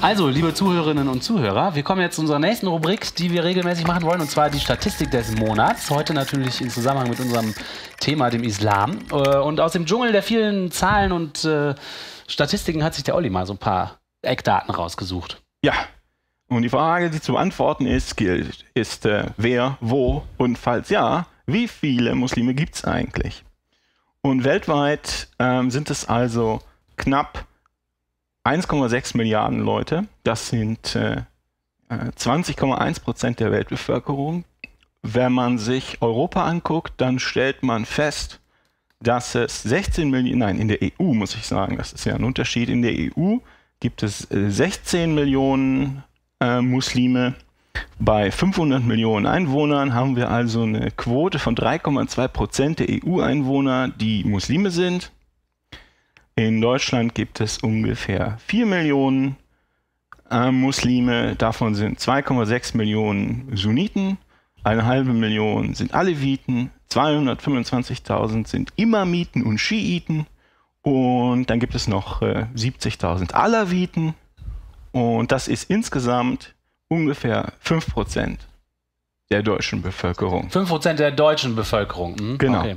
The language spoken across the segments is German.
Also, liebe Zuhörerinnen und Zuhörer, wir kommen jetzt zu unserer nächsten Rubrik, die wir regelmäßig machen wollen, und zwar die Statistik des Monats. Heute natürlich in Zusammenhang mit unserem Thema, dem Islam. Äh, und aus dem Dschungel der vielen Zahlen und äh, Statistiken hat sich der Olli mal so ein paar Eckdaten rausgesucht. Ja. Und die Frage, die zu beantworten ist, gilt, ist äh, wer, wo und falls ja, wie viele Muslime gibt es eigentlich? Und weltweit ähm, sind es also knapp 1,6 Milliarden Leute. Das sind äh, 20,1 Prozent der Weltbevölkerung. Wenn man sich Europa anguckt, dann stellt man fest, dass es 16 Millionen, nein, in der EU muss ich sagen, das ist ja ein Unterschied. In der EU gibt es 16 äh, Millionen äh, Muslime. Bei 500 Millionen Einwohnern haben wir also eine Quote von 3,2 Prozent der EU-Einwohner, die Muslime sind. In Deutschland gibt es ungefähr 4 Millionen äh, Muslime, davon sind 2,6 Millionen Sunniten, eine halbe Million sind Aleviten, 225.000 sind Imamiten und Schiiten und dann gibt es noch äh, 70.000 Alawiten und das ist insgesamt ungefähr 5% der deutschen Bevölkerung. 5% der deutschen Bevölkerung. Mhm. Genau. Okay.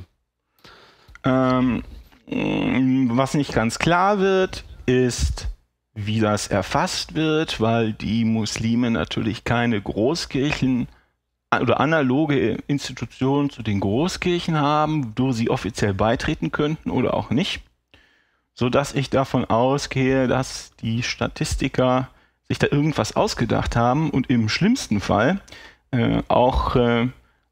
Ähm, was nicht ganz klar wird, ist, wie das erfasst wird, weil die Muslime natürlich keine Großkirchen oder analoge Institutionen zu den Großkirchen haben, wo sie offiziell beitreten könnten oder auch nicht, so dass ich davon ausgehe, dass die Statistiker sich da irgendwas ausgedacht haben und im schlimmsten Fall äh, auch äh,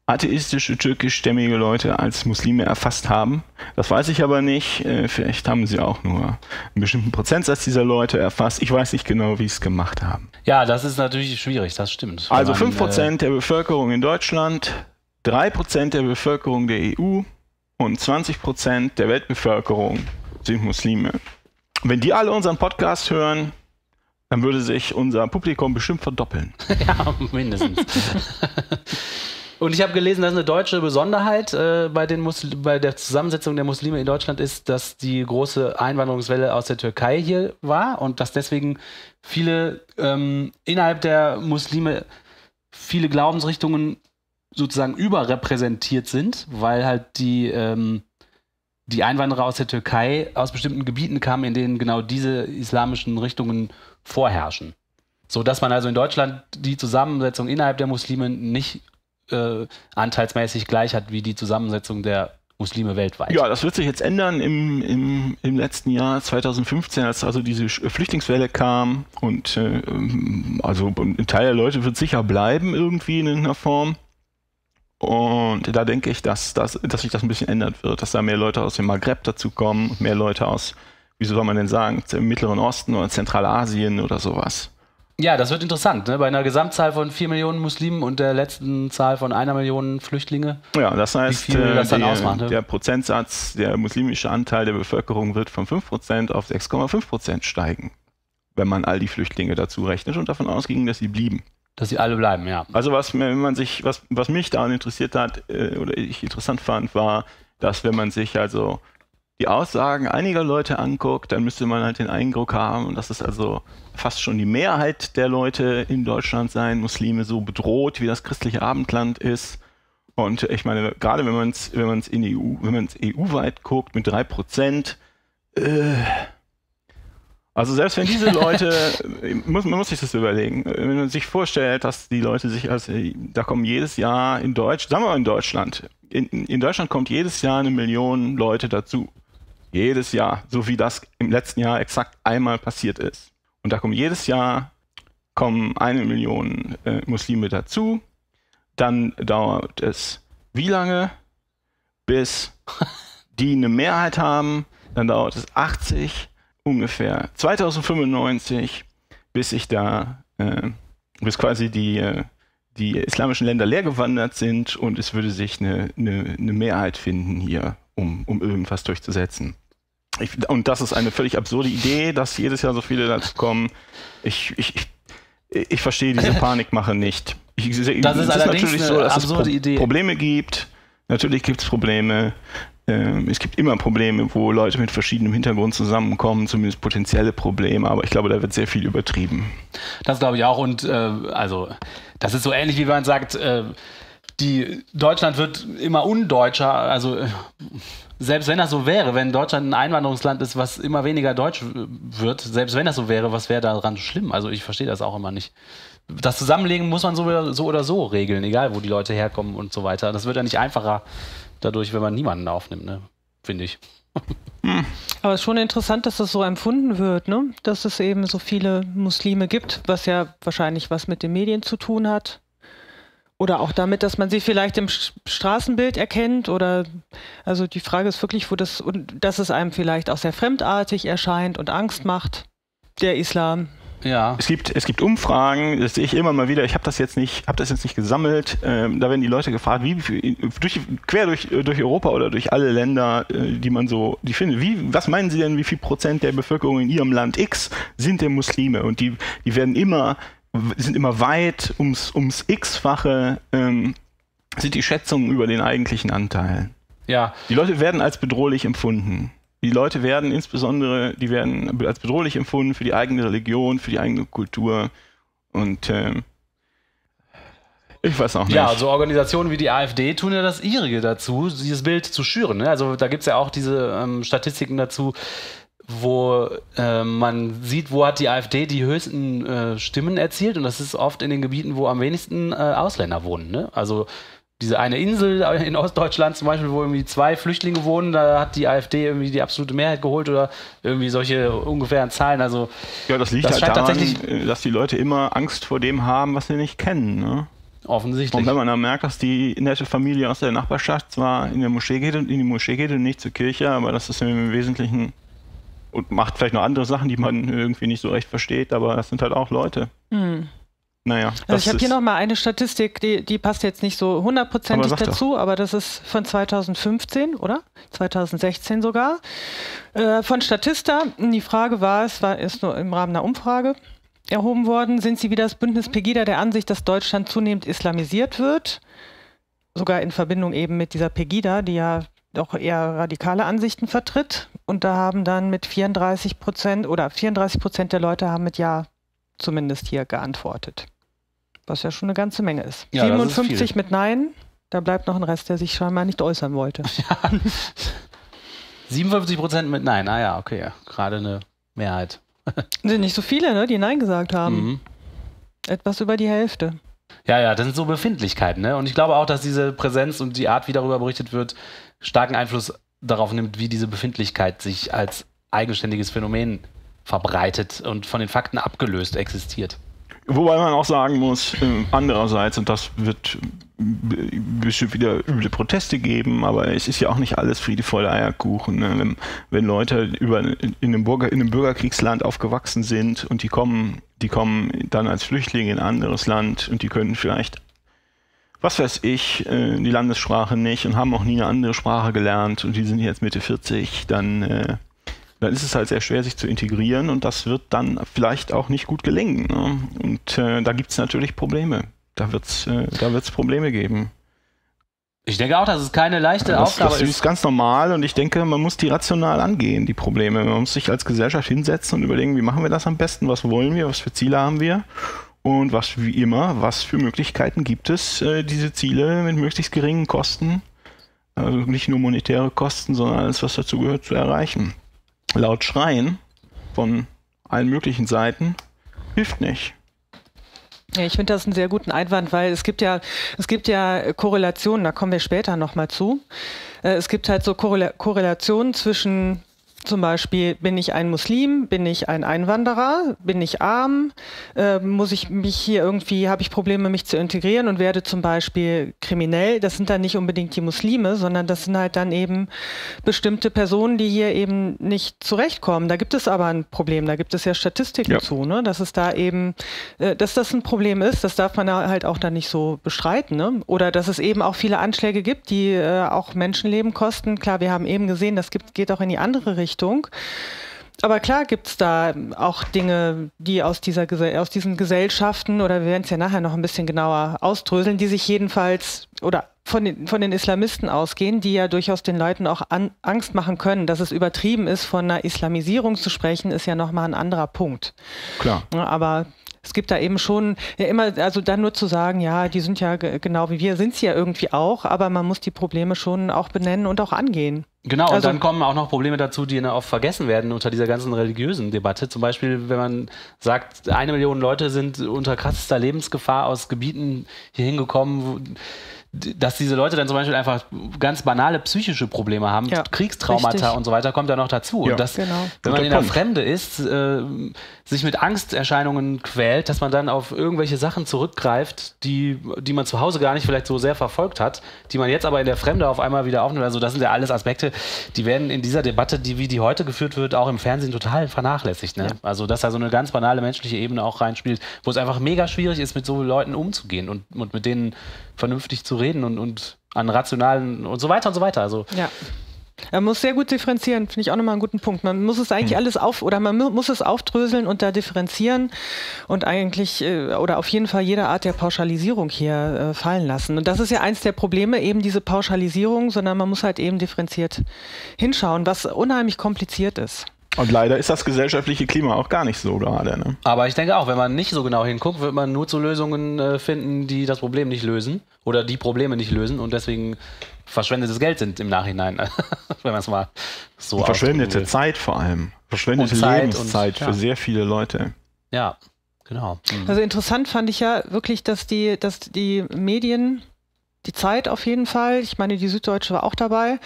atheistische türkischstämmige Leute als Muslime erfasst haben. Das weiß ich aber nicht. Äh, vielleicht haben sie auch nur einen bestimmten Prozentsatz dieser Leute erfasst. Ich weiß nicht genau, wie sie es gemacht haben. Ja, das ist natürlich schwierig, das stimmt. Also man, 5% äh, der Bevölkerung in Deutschland, 3% der Bevölkerung der EU und 20% der Weltbevölkerung sind Muslime. Wenn die alle unseren Podcast hören, dann würde sich unser Publikum bestimmt verdoppeln. ja, mindestens. Und ich habe gelesen, dass eine deutsche Besonderheit äh, bei, den bei der Zusammensetzung der Muslime in Deutschland ist, dass die große Einwanderungswelle aus der Türkei hier war und dass deswegen viele ähm, innerhalb der Muslime viele Glaubensrichtungen sozusagen überrepräsentiert sind, weil halt die, ähm, die Einwanderer aus der Türkei aus bestimmten Gebieten kamen, in denen genau diese islamischen Richtungen vorherrschen. So dass man also in Deutschland die Zusammensetzung innerhalb der Muslime nicht äh, anteilsmäßig gleich hat wie die Zusammensetzung der Muslime weltweit. Ja, das wird sich jetzt ändern im, im, im letzten Jahr 2015, als also diese Flüchtlingswelle kam und äh, also ein Teil der Leute wird sicher bleiben irgendwie in irgendeiner Form. Und da denke ich, dass, dass, dass sich das ein bisschen ändern wird, dass da mehr Leute aus dem Maghreb dazu kommen, mehr Leute aus, wie soll man denn sagen, im Mittleren Osten oder Zentralasien oder sowas. Ja, das wird interessant. Ne? Bei einer Gesamtzahl von 4 Millionen Muslimen und der letzten Zahl von einer Million Flüchtlinge. Ja, das heißt, das dann die, ausmacht, ne? der Prozentsatz, der muslimische Anteil der Bevölkerung wird von 5% auf 6,5% steigen, wenn man all die Flüchtlinge dazu rechnet und davon ausging, dass sie blieben. Dass sie alle bleiben, ja. Also was, wenn man sich, was, was mich daran interessiert hat äh, oder ich interessant fand, war, dass wenn man sich also die Aussagen einiger Leute anguckt, dann müsste man halt den Eindruck haben, dass es also fast schon die Mehrheit der Leute in Deutschland sein, Muslime so bedroht, wie das christliche Abendland ist. Und ich meine, gerade wenn man es wenn man's in EU, wenn man es EU-weit guckt mit drei Prozent, äh, also selbst wenn diese Leute, muss, man muss sich das überlegen, wenn man sich vorstellt, dass die Leute sich, also da kommen jedes Jahr in Deutschland, sagen wir mal in Deutschland, in, in Deutschland kommt jedes Jahr eine Million Leute dazu. Jedes Jahr, so wie das im letzten Jahr exakt einmal passiert ist. Und da kommen jedes Jahr kommen eine Million äh, Muslime dazu. Dann dauert es wie lange, bis die eine Mehrheit haben? Dann dauert es 80, ungefähr 2095, bis sich da, äh, bis quasi die, äh, die islamischen Länder leergewandert sind und es würde sich eine, eine, eine Mehrheit finden hier, um, um irgendwas durchzusetzen. Ich, und das ist eine völlig absurde Idee, dass jedes Jahr so viele dazu kommen. Ich, ich, ich, verstehe diese Panikmache nicht. Ich, das ist, ist natürlich so, dass es Pro Idee. Probleme gibt. Natürlich gibt es Probleme. ähm, es gibt immer Probleme, wo Leute mit verschiedenem Hintergrund zusammenkommen, zumindest potenzielle Probleme, aber ich glaube, da wird sehr viel übertrieben. Das glaube ich auch und äh, also das ist so ähnlich wie man sagt, äh, die Deutschland wird immer undeutscher, also selbst wenn das so wäre, wenn Deutschland ein Einwanderungsland ist, was immer weniger deutsch wird, selbst wenn das so wäre, was wäre daran schlimm? Also ich verstehe das auch immer nicht. Das Zusammenlegen muss man so oder, so oder so regeln, egal wo die Leute herkommen und so weiter. Das wird ja nicht einfacher dadurch, wenn man niemanden aufnimmt, ne? finde ich. Aber es ist schon interessant, dass das so empfunden wird, ne? dass es eben so viele Muslime gibt, was ja wahrscheinlich was mit den Medien zu tun hat. Oder auch damit, dass man sie vielleicht im Straßenbild erkennt oder also die Frage ist wirklich, wo das und dass es einem vielleicht auch sehr fremdartig erscheint und Angst macht, der Islam. Ja. Es gibt, es gibt Umfragen, das sehe ich immer mal wieder. Ich habe das jetzt nicht, habe das jetzt nicht gesammelt. Ähm, da werden die Leute gefragt, wie, durch, quer durch, durch Europa oder durch alle Länder, äh, die man so, die findet. Wie, was meinen Sie denn, wie viel Prozent der Bevölkerung in Ihrem Land X sind denn Muslime? Und die, die werden immer, sind immer weit ums, ums X-fache, ähm, sind die Schätzungen über den eigentlichen Anteil. Ja. Die Leute werden als bedrohlich empfunden. Die Leute werden insbesondere, die werden als bedrohlich empfunden für die eigene Religion, für die eigene Kultur. Und äh, ich weiß auch nicht. Ja, so Organisationen wie die AfD tun ja das ihrige dazu, dieses Bild zu schüren. Ne? Also da gibt es ja auch diese ähm, Statistiken dazu, wo äh, man sieht, wo hat die AfD die höchsten äh, Stimmen erzielt. Und das ist oft in den Gebieten, wo am wenigsten äh, Ausländer wohnen. Ne? Also diese eine Insel in Ostdeutschland zum Beispiel, wo irgendwie zwei Flüchtlinge wohnen, da hat die AfD irgendwie die absolute Mehrheit geholt oder irgendwie solche ungefähren Zahlen. Also ja, das liegt das halt daran, dass die Leute immer Angst vor dem haben, was sie nicht kennen. Ne? Offensichtlich. Und wenn man dann merkt, dass die nette Familie aus der Nachbarschaft zwar in der Moschee geht und in die Moschee geht und nicht zur Kirche, aber das ist im Wesentlichen und macht vielleicht noch andere Sachen, die man irgendwie nicht so recht versteht, aber das sind halt auch Leute. Hm. Naja. Also ich habe hier nochmal eine Statistik, die, die passt jetzt nicht so hundertprozentig dazu, doch. aber das ist von 2015, oder? 2016 sogar. Äh, von Statista. Die Frage war, es war ist nur im Rahmen einer Umfrage erhoben worden, sind Sie wie das Bündnis Pegida der Ansicht, dass Deutschland zunehmend islamisiert wird? Sogar in Verbindung eben mit dieser Pegida, die ja doch eher radikale Ansichten vertritt. Und da haben dann mit 34 Prozent oder 34 Prozent der Leute haben mit Ja zumindest hier geantwortet. Was ja schon eine ganze Menge ist. Ja, 57 ist mit Nein, da bleibt noch ein Rest, der sich scheinbar nicht äußern wollte. Ja. 57 Prozent mit Nein, ah ja, okay, gerade eine Mehrheit. sind nicht so viele, ne, die Nein gesagt haben. Mhm. Etwas über die Hälfte. Ja, ja, das sind so Befindlichkeiten, ne? Und ich glaube auch, dass diese Präsenz und die Art, wie darüber berichtet wird, starken Einfluss darauf nimmt, wie diese Befindlichkeit sich als eigenständiges Phänomen verbreitet und von den Fakten abgelöst existiert. Wobei man auch sagen muss, äh, andererseits, und das wird bestimmt wieder üble Proteste geben, aber es ist ja auch nicht alles friedevoller Eierkuchen. Ne? Wenn, wenn, Leute über, in, einem Bürger, in einem Bürgerkriegsland aufgewachsen sind und die kommen, die kommen dann als Flüchtlinge in ein anderes Land und die können vielleicht, was weiß ich, äh, die Landessprache nicht und haben auch nie eine andere Sprache gelernt und die sind jetzt Mitte 40, dann äh, dann ist es halt sehr schwer, sich zu integrieren und das wird dann vielleicht auch nicht gut gelingen. Ne? Und äh, da gibt es natürlich Probleme. Da wird es da wird's Probleme geben. Ich denke auch, dass es keine leichte das, Aufgabe das ist. Das ist ganz normal und ich denke, man muss die rational angehen, die Probleme. Man muss sich als Gesellschaft hinsetzen und überlegen, wie machen wir das am besten, was wollen wir, was für Ziele haben wir und was wie immer, was für Möglichkeiten gibt es, äh, diese Ziele mit möglichst geringen Kosten, also nicht nur monetäre Kosten, sondern alles, was dazu gehört, zu erreichen laut schreien von allen möglichen Seiten hilft nicht. Ja, ich finde das einen sehr guten Einwand, weil es gibt ja, es gibt ja Korrelationen, da kommen wir später nochmal zu. Äh, es gibt halt so Korrelationen zwischen zum Beispiel, bin ich ein Muslim, bin ich ein Einwanderer, bin ich arm, äh, muss ich mich hier irgendwie, habe ich Probleme, mich zu integrieren und werde zum Beispiel kriminell. Das sind dann nicht unbedingt die Muslime, sondern das sind halt dann eben bestimmte Personen, die hier eben nicht zurechtkommen. Da gibt es aber ein Problem, da gibt es ja Statistiken ja. zu, ne? dass es da eben, äh, dass das ein Problem ist, das darf man halt auch dann nicht so bestreiten. Ne? Oder dass es eben auch viele Anschläge gibt, die äh, auch Menschenleben kosten. Klar, wir haben eben gesehen, das gibt, geht auch in die andere Richtung. Richtung. aber klar gibt es da auch Dinge, die aus, dieser, aus diesen Gesellschaften, oder wir werden es ja nachher noch ein bisschen genauer ausdröseln, die sich jedenfalls oder von den, von den Islamisten ausgehen, die ja durchaus den Leuten auch an, Angst machen können. Dass es übertrieben ist, von einer Islamisierung zu sprechen, ist ja nochmal ein anderer Punkt. Klar. Aber es gibt da eben schon ja immer, also dann nur zu sagen, ja, die sind ja genau wie wir, sind sie ja irgendwie auch, aber man muss die Probleme schon auch benennen und auch angehen. Genau, also, und dann kommen auch noch Probleme dazu, die oft vergessen werden unter dieser ganzen religiösen Debatte. Zum Beispiel, wenn man sagt, eine Million Leute sind unter krassester Lebensgefahr aus Gebieten hier hingekommen, wo dass diese Leute dann zum Beispiel einfach ganz banale psychische Probleme haben, ja, Kriegstraumata richtig. und so weiter, kommt ja noch dazu. Ja, und dass, genau. wenn man in der Fremde ist, äh, sich mit Angsterscheinungen quält, dass man dann auf irgendwelche Sachen zurückgreift, die, die man zu Hause gar nicht vielleicht so sehr verfolgt hat, die man jetzt aber in der Fremde auf einmal wieder aufnimmt. Also das sind ja alles Aspekte, die werden in dieser Debatte, die wie die heute geführt wird, auch im Fernsehen total vernachlässigt. Ne? Ja. Also dass da so eine ganz banale menschliche Ebene auch reinspielt, wo es einfach mega schwierig ist, mit so Leuten umzugehen und, und mit denen vernünftig zu reden und, und an rationalen und so weiter und so weiter. Also ja. Man muss sehr gut differenzieren, finde ich auch nochmal einen guten Punkt. Man muss es eigentlich mhm. alles auf oder man muss es aufdröseln und da differenzieren und eigentlich äh, oder auf jeden Fall jede Art der Pauschalisierung hier äh, fallen lassen. Und das ist ja eins der Probleme, eben diese Pauschalisierung, sondern man muss halt eben differenziert hinschauen, was unheimlich kompliziert ist. Und leider ist das gesellschaftliche Klima auch gar nicht so gerade. Ne? Aber ich denke auch, wenn man nicht so genau hinguckt, wird man nur zu Lösungen äh, finden, die das Problem nicht lösen oder die Probleme nicht lösen und deswegen verschwendetes Geld sind im Nachhinein, wenn man es mal so und Verschwendete Zeit vor allem. Verschwendete Zeit Lebenszeit und, ja. für sehr viele Leute. Ja, genau. Mhm. Also interessant fand ich ja wirklich, dass die, dass die Medien die Zeit auf jeden Fall, ich meine, die Süddeutsche war auch dabei,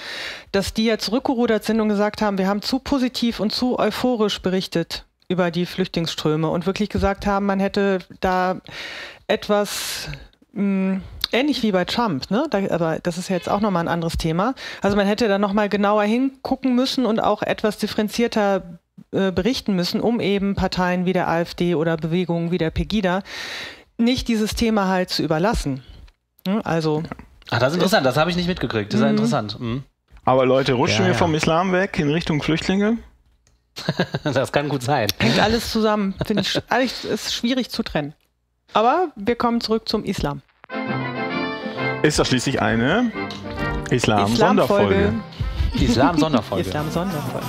dass die ja zurückgerudert sind und gesagt haben, wir haben zu positiv und zu euphorisch berichtet über die Flüchtlingsströme und wirklich gesagt haben, man hätte da etwas mh, hm, ähnlich wie bei Trump, ne? Da, aber das ist ja jetzt auch nochmal ein anderes Thema. Also man hätte da nochmal genauer hingucken müssen und auch etwas differenzierter äh, berichten müssen, um eben Parteien wie der AfD oder Bewegungen wie der Pegida nicht dieses Thema halt zu überlassen. Hm, also. Ach, das ist interessant, das habe ich nicht mitgekriegt. Das ist ja mhm. interessant. Mhm. Aber Leute, rutschen ja, wir ja. vom Islam weg in Richtung Flüchtlinge? das kann gut sein. Hängt alles zusammen. Finde ich alles ist schwierig zu trennen. Aber wir kommen zurück zum Islam. Ist das schließlich eine Islam-Sonderfolge? Islam-Sonderfolge. Islam-Sonderfolge.